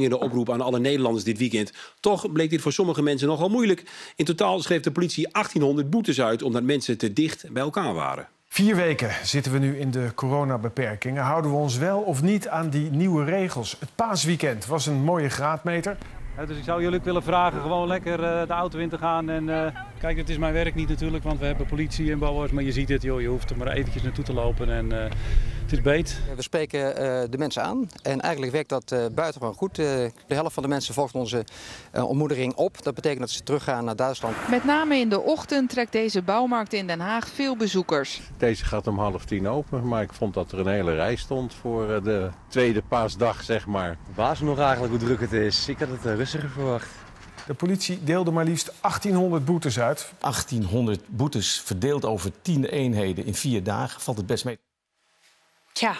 de oproep aan alle Nederlanders dit weekend. Toch bleek dit voor sommige mensen nogal moeilijk. In totaal schreef de politie 1800 boetes uit omdat mensen te dicht bij elkaar waren. Vier weken zitten we nu in de coronabeperkingen. Houden we ons wel of niet aan die nieuwe regels? Het paasweekend was een mooie graadmeter. Ja, dus ik zou jullie ook willen vragen gewoon lekker eh, de auto in te gaan. En, eh, kijk, het is mijn werk niet natuurlijk, want we hebben politie en bouwers. Maar je ziit het, joh, je hoeft er maar eventjes naartoe te lopen en eh, het is beet. We spreken eh, de mensen aan en eigenlijk werkt dat uh, buitengewoon goed. Uh, de helft van de mensen volgt onze ontmoediging op. Dat betekent dat ze teruggaan naar Duitsland. Met name in de ochtend trekt deze bouwmarkt in Den Haag veel bezoekers. Deze gaat om half tien open, maar ik vond dat er een hele rij stond voor de tweede paasdag, zeg maar. Baas nog eigenlijk hoe druk het is. Ik had het rustiger verwacht. De politie deelde maar liefst 1800 boetes uit. 1800 boetes verdeeld over 10 eenheden in vier dagen valt het best mee. Tja,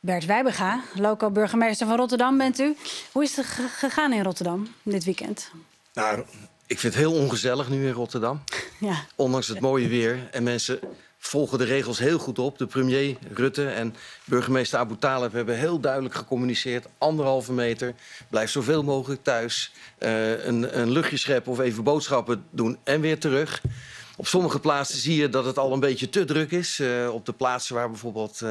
Bert Wijbega, local burgemeester van Rotterdam bent u. Hoe is het gegaan in Rotterdam dit weekend? Nou, ik vind het heel ongezellig nu in Rotterdam. Ja. Ondanks het mooie weer. En mensen volgen de regels heel goed op. De premier Rutte en burgemeester Abu Talib hebben heel duidelijk gecommuniceerd. Anderhalve meter, blijf zoveel mogelijk thuis. Uh, een, een luchtje scheppen of even boodschappen doen en weer terug. Op sommige plaatsen zie je dat het al een beetje te druk is. Uh, op de plaatsen waar bijvoorbeeld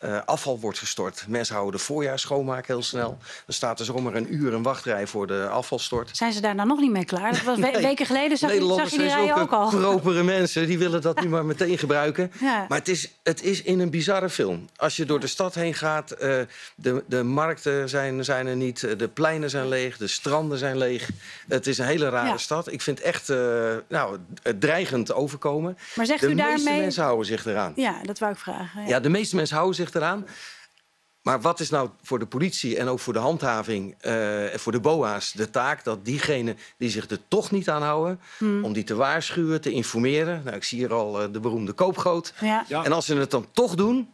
uh, uh, afval wordt gestort. Mensen houden de voorjaar schoonmaak heel snel. Dan staat er zomaar een uur een wachtrij voor de afvalstort. Zijn ze daar nou nog niet mee klaar? Dat was we weken geleden zag, zag je die rij ook al. propere mensen, die willen dat nu maar meteen gebruiken. Ja. Maar het is, het is in een bizarre film. Als je door de stad heen gaat, uh, de, de markten zijn, zijn er niet, de pleinen zijn leeg, de stranden zijn leeg. Het is een hele rare ja. stad. Ik vind het echt uh, nou, dreigend overkomen. Maar zegt de u daarmee... meeste mensen houden zich eraan. Ja, dat wou ik vragen. Ja, ja de meeste mensen houden zich eraan. Maar wat is nou voor de politie en ook voor de handhaving en uh, voor de BOA's de taak dat diegenen die zich er toch niet aan houden, hmm. om die te waarschuwen, te informeren. Nou, ik zie hier al uh, de beroemde koopgoot. Ja. Ja. En als ze het dan toch doen,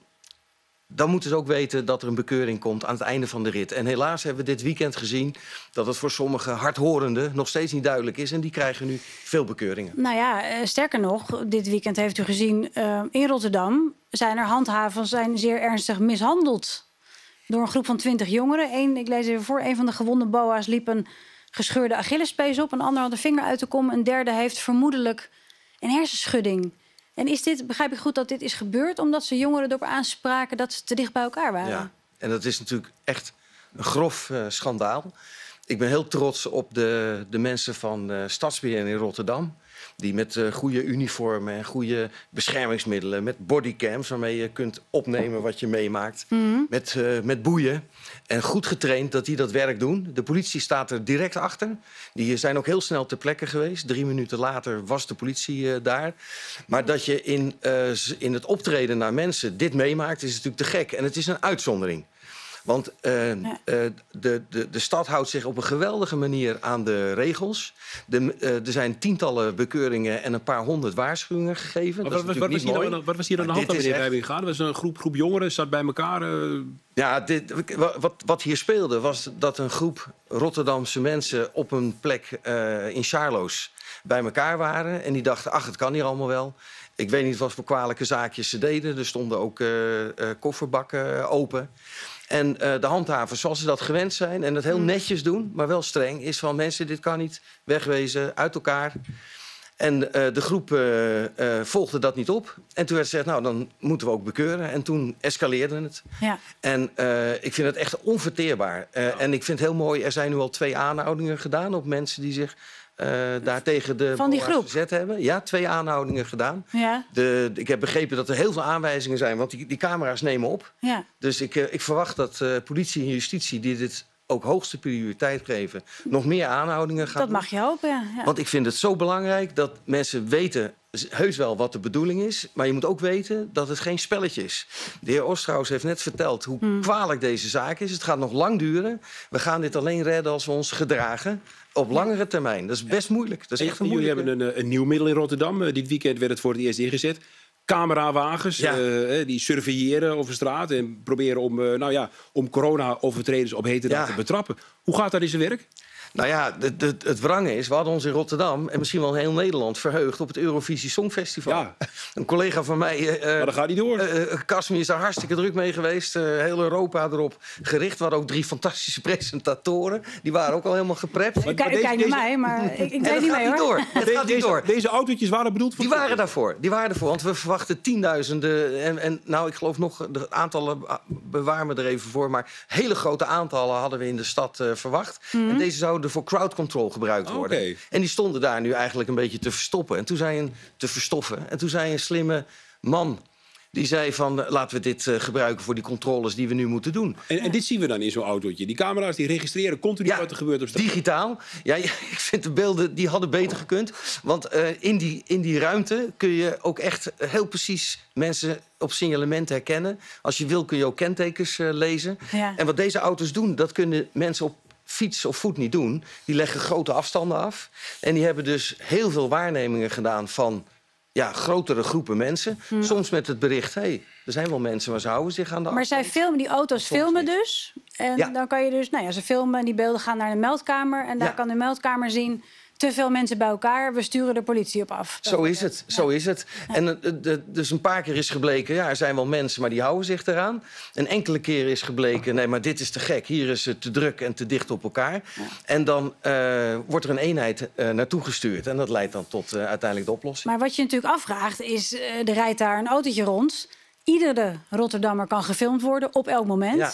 dan moeten ze ook weten dat er een bekeuring komt aan het einde van de rit. En helaas hebben we dit weekend gezien dat het voor sommige hardhorenden nog steeds niet duidelijk is. En die krijgen nu veel bekeuringen. Nou ja, uh, sterker nog, dit weekend heeft u gezien uh, in Rotterdam zijn er handhavers zijn zeer ernstig mishandeld door een groep van twintig jongeren. Eén, ik lees even voor, een van de gewonde boa's liep een gescheurde Achillespees op. Een ander had een vinger uit de kom. Een derde heeft vermoedelijk een hersenschudding. En is dit, begrijp ik goed dat dit is gebeurd omdat ze jongeren erop aanspraken dat ze te dicht bij elkaar waren? Ja, en dat is natuurlijk echt een grof uh, schandaal. Ik ben heel trots op de, de mensen van uh, Stadsbeheer in Rotterdam. Die met uh, goede uniformen en goede beschermingsmiddelen, met bodycams waarmee je kunt opnemen wat je meemaakt, Mhm. mm -hmm. met, uh, met boeien en goed getraind dat die dat werk doen. De politie staat er direct achter. Die zijn ook heel snel ter plekke geweest. Drie minuten later was de politie uh, daar. Maar dat je in, in het optreden naar mensen dit meemaakt, is natuurlijk te gek. En het is een uitzondering. Want uh, ja. uh, de, de, de stad houdt zich op een geweldige manier aan de regels. De, uh, er zijn tientallen bekeuringen en een paar honderd waarschuwingen gegeven. Maar wat, dat is wat, was niet hier dan, wat was hier aan de hand dan, meneer Rijbinga? Er was een groep, groep jongeren, zat bij elkaar. eh, Ja, dit, wat, wat hier speelde was dat een groep Rotterdamse mensen op een plek uh, in Charloes bij elkaar waren. En die dachten, ach, het kan hier allemaal wel. Ik weet niet wat voor kwalijke zaakjes ze deden. Er stonden ook uh, uh, kofferbakken open. En uh, de handhavers, zoals ze dat gewend zijn en dat heel netjes doen, maar wel streng, is van mensen, dit kan niet wegwezen, uit elkaar. En uh, de groep uh, volgde dat niet op. En toen werd gezegd, nou, dan moeten we ook bekeuren. En toen escaleerde het. Ja. En ik vind het echt onverteerbaar. Ja. En ik vind het heel mooi, er zijn nu al twee aanhoudingen gedaan op mensen die zich uh, daar tegen de Van die groep? gezet hebben. Ja, twee aanhoudingen gedaan. Ja. De, ik heb begrepen dat er heel veel aanwijzingen zijn, want die, die camera's nemen op. Ja. Dus ik, uh, ik verwacht dat uh, politie en justitie, die dit ook hoogste prioriteit geven, nog meer aanhoudingen gaan Dat doen. mag je hopen, ja. ja. Want ik vind het zo belangrijk dat mensen weten heus wel wat de bedoeling is. Maar je moet ook weten dat het geen spelletje is. De heer Osterhaus heeft net verteld hoe Hmm. kwalijk deze zaak is. Het gaat nog lang duren. We gaan dit alleen redden als we ons gedragen. Op langere termijn. Dat is best moeilijk. Dat is echt een jullie moeilijke... hebben een, eh, een nieuw middel in Rotterdam. Uh, dit weekend werd het voor het eerst ingezet. Camerawagens Ja. eh, die surveilleren over straat en proberen om, eh, nou ja, om corona-overtreders op hete dag Ja. te betrappen. Hoe gaat dat in zijn werk? Nou ja, de, de, het wrange is, we hadden ons in Rotterdam... en misschien wel heel Nederland verheugd op het Eurovisie Songfestival. Ja. Een collega van mij, eh, Maar dat gaat niet door. eh, eh, Kasmi, is daar hartstikke druk mee geweest. eh, heel Europa erop gericht. We hadden ook drie fantastische presentatoren. Die waren ook al helemaal geprept. Kijk- u deze- deze- naar mij, maar ik, ik deed niet gaat mee hoor. door. Dat gaat niet deze, door. deze autootjes waren bedoeld voor... Die waren daarvoor. Die waren ervoor. Want we verwachten tienduizenden. En, en nou, ik geloof nog, de aantallen ah, bewaar me er even voor. Maar hele grote aantallen hadden we in de stad eh, verwacht. En deze zouden voor crowd control gebruikt worden. En die stonden daar nu eigenlijk een beetje te verstoppen. En toen zei een, te verstoffen. En toen zei een slimme man. Die zei van, eh, laten we dit eh, gebruiken voor die controles die we nu moeten doen. En, en dit zien we dan in zo'n autootje. Die camera's die registreren continu Ja, wat er gebeurt op straat. Digitaal. Ja, ja, ik vind de beelden die hadden beter gekund. Want eh, in, die, in die ruimte kun je ook echt heel precies mensen op signalement herkennen. Als je wil kun je ook kentekens eh, lezen. Ja. En wat deze auto's doen, dat kunnen mensen op fiets of voet niet doen. Die leggen grote afstanden af. En die hebben dus heel veel waarnemingen gedaan van ja, grotere groepen mensen. Soms met het bericht, hé, hey, er zijn wel mensen, maar ze houden zich aan de Maar zij filmen, die auto's Soms filmen niet. dus. En Ja. dan kan je dus, nou ja, ze filmen en die beelden gaan naar de meldkamer. En daar Ja. kan de meldkamer zien, te veel mensen bij elkaar, we sturen de politie op af. Zo is het, zo is het. En eh, de- dus een paar keer is gebleken, ja, er zijn wel mensen, maar die houden zich eraan. Een enkele keer is gebleken, nee, maar dit is te gek. Hier is het te druk en te dicht op elkaar. En dan eh, wordt er een eenheid eh, naartoe gestuurd. En dat leidt dan tot uiteindelijk de oplossing. Maar wat je natuurlijk afvraagt is, er rijdt daar een autootje rond. Iedere Rotterdammer kan gefilmd worden op elk moment. Ja.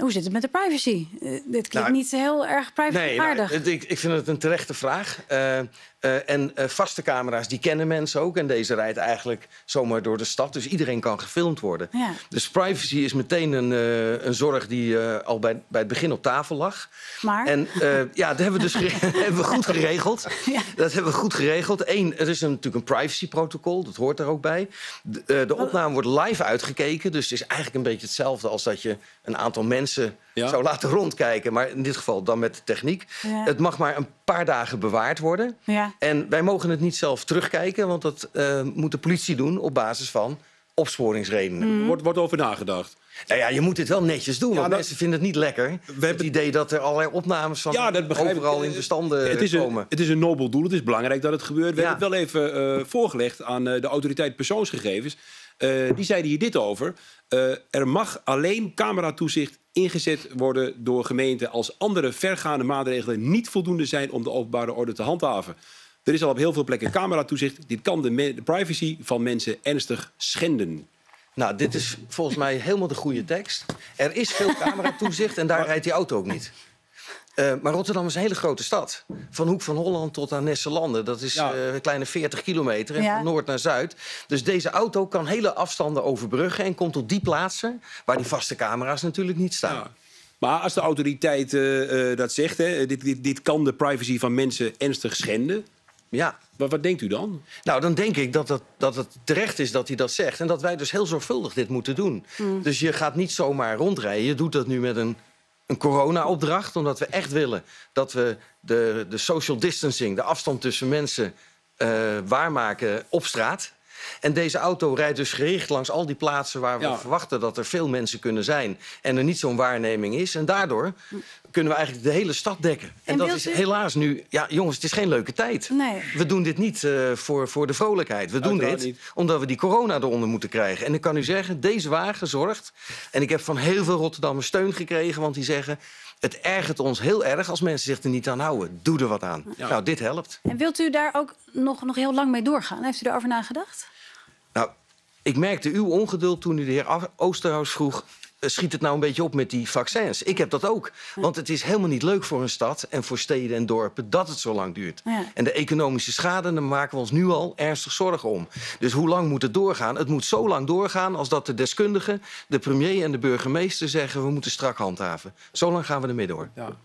Hoe zit het met de privacy? Eh, dit klinkt Nou, niet heel erg Nee, privacy-aardig. nou, ik, ik vind het een terechte vraag. Eh, eh, en eh, vaste camera's, die kennen mensen ook. En deze rijdt eigenlijk zomaar door de stad. Dus iedereen kan gefilmd worden. Ja. Dus privacy is meteen een, eh, een zorg die al bij, bij het begin op tafel lag. Maar? En ja, dat hebben we dus hebben we goed geregeld. Ja. Dat hebben we goed geregeld. Eén, er is een, natuurlijk een privacyprotocol, dat hoort er ook bij. De, de opname wordt live uitgekeken. Dus het is eigenlijk een beetje hetzelfde als dat je een aantal mensen Ja. zou laten rondkijken. Maar in dit geval dan met de techniek. Ja. Het mag maar een paar dagen bewaard worden. Ja. En wij mogen het niet zelf terugkijken, want dat eh, moet de politie doen op basis van opsporingsredenen. Mm. Wordt, wordt over nagedacht. Nou ja, je moet dit wel netjes doen, want dat- mensen vinden het niet lekker. We hebben het idee dat er allerlei opnames van Ja, dat begrijp ik. overal in bestanden Het is, komen. een, het is een nobel doel. Het is belangrijk dat het gebeurt. We Ja. hebben het wel even eh, voorgelegd aan eh, de autoriteit persoonsgegevens. Eh, die zeiden hier dit over. Eh, er mag alleen cameratoezicht ingezet worden door gemeenten als andere vergaande maatregelen niet voldoende zijn om de openbare orde te handhaven. Er is al op heel veel plekken cameratoezicht. Dit kan de, privacy van mensen ernstig schenden. Nou, dit is volgens mij helemaal de goede tekst. Er is veel cameratoezicht en daar rijdt die auto ook niet. Eh, maar Rotterdam is een hele grote stad. Van Hoek van Holland tot aan Nesselanden. Dat is Ja. eh, een kleine 40 kilometer. En Ja. van noord naar zuid. Dus deze auto kan hele afstanden overbruggen... en komt op die plaatsen waar die vaste camera's natuurlijk niet staan. Ja. Maar als de autoriteit eh, eh, dat zegt, hè, dit, dit, dit kan de privacy van mensen ernstig schenden. Ja. Wat, wat denkt u dan? Nou, dan denk ik dat het, dat het terecht is dat hij dat zegt. En dat wij dus heel zorgvuldig dit moeten doen. Dus je gaat niet zomaar rondrijden. Je doet dat nu met een, een corona-opdracht. Omdat we echt willen dat we de, de social distancing... de afstand tussen mensen eh, waarmaken op straat. En deze auto rijdt dus gericht langs al die plaatsen... waar we Ja. verwachten dat er veel mensen kunnen zijn... en er niet zo'n waarneming is. En daardoor kunnen we eigenlijk de hele stad dekken. En, En dat is u- helaas nu... Ja, jongens, het is geen leuke tijd. Nee. We doen dit niet eh, voor, voor de vrolijkheid. We doen Uiteraard dit niet. omdat we die corona eronder moeten krijgen. En ik kan u zeggen, deze wagen zorgt... en ik heb van heel veel Rotterdammers steun gekregen... want die zeggen, het ergert ons heel erg als mensen zich er niet aan houden. Doe er wat aan. Ja. Nou, dit helpt. En wilt u daar ook nog, nog heel lang mee doorgaan? Heeft u daarover nagedacht? Nou, ik merkte uw ongeduld toen u de heer Oosterhuis vroeg... eh, schiet het nou een beetje op met die vaccins? Ik heb dat ook. Want het is helemaal niet leuk voor een stad en voor steden en dorpen... dat het zo lang duurt. Ja. En de economische schade, daar maken we ons nu al ernstig zorgen om. Dus hoe lang moet het doorgaan? Het moet zo lang doorgaan als dat de deskundigen... de premier en de burgemeester zeggen... we moeten strak handhaven. Zo lang gaan we ermee door. Ja.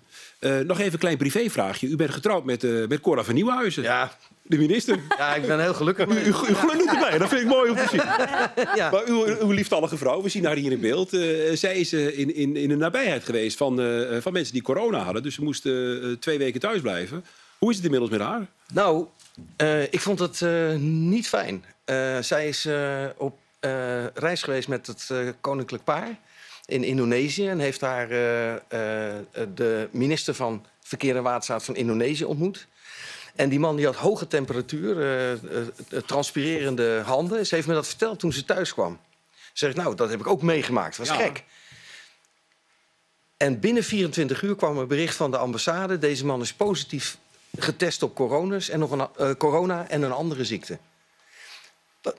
Eh, nog even een klein privévraagje. U bent getrouwd met, eh met Cora van Nieuwenhuizen, Ja, de minister. ja ik ben heel gelukkig. U, u, u erbij, dat vind ik mooi om te zien. Ja. Maar uw, uw lieftallige vrouw, we zien haar hier in beeld. eh, zij is in, in, in de nabijheid geweest van, van mensen die corona hadden. Dus ze moesten eh, twee weken thuis blijven. Hoe is het inmiddels met haar? Nou, ik vond het niet fijn. Zij is op reis geweest met het koninklijk paar in Indonesië en heeft daar eh, eh, de minister van Verkeer en Waterstaat van Indonesië ontmoet. En die man die had hoge temperatuur, eh, transpirerende handen. Ze heeft me dat verteld toen ze thuis kwam. Ze zegt, nou, dat heb ik ook meegemaakt. Dat was Ja. gek. En binnen 24 uur kwam een bericht van de ambassade. Deze man is positief getest op coronas en nog een, corona en een andere ziekte.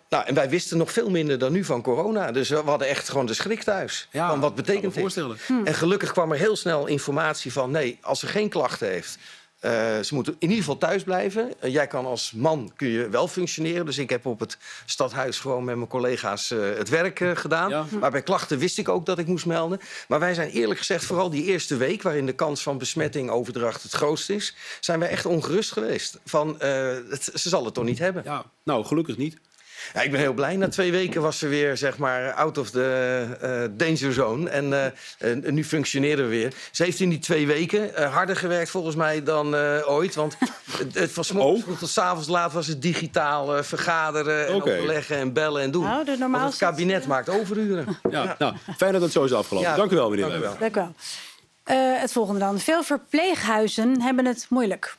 Nou, en wij wisten nog veel minder dan nu van corona. Dus we hadden echt gewoon de schrik thuis. Ja, van wat betekent dit? voorstellen. En gelukkig kwam er heel snel informatie van... nee, als ze geen klachten heeft... eh, ze moeten in ieder geval thuis blijven. Eh, jij kan als man kun je wel functioneren. Dus ik heb op het stadhuis gewoon met mijn collega's eh, het werk gedaan. Ja. Maar bij klachten wist ik ook dat ik moest melden. Maar wij zijn eerlijk gezegd, vooral die eerste week... waarin de kans van besmetting, overdracht het grootst is... zijn wij echt ongerust geweest. Van, eh, het- ze zal het toch niet hebben. Ja, nou, gelukkig niet. Ja, ik ben heel blij. Na twee weken was ze weer zeg maar out of the eh, danger zone. En eh, eh, nu functioneren we weer. Ze heeft in die twee weken eh, harder gewerkt volgens mij dan eh, ooit. Want het, het, van 's morgens Oh. tot 's avonds laat was het digitaal vergaderen en overleggen en bellen en doen. Nou, de normaal Want het kabinet maakt overuren. Ja, Nou, fijn dat het zo is afgelopen. Ja, dank u wel, meneer dank u Weber. wel. Dank u wel. Eh, het volgende dan. Veel verpleeghuizen hebben het moeilijk.